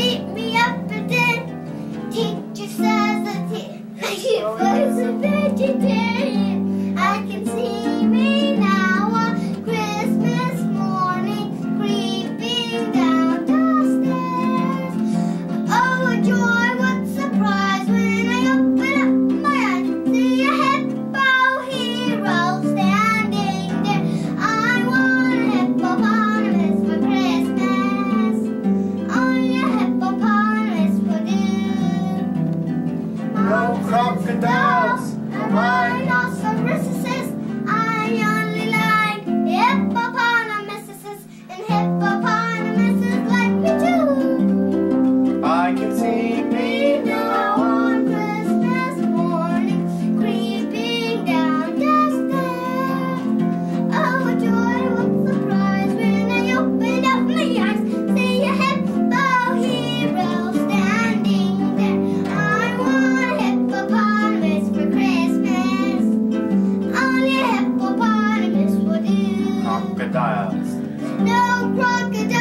beat me up again. teacher says that he, that he was a vegetarian. no crop for dogs. No crocodile.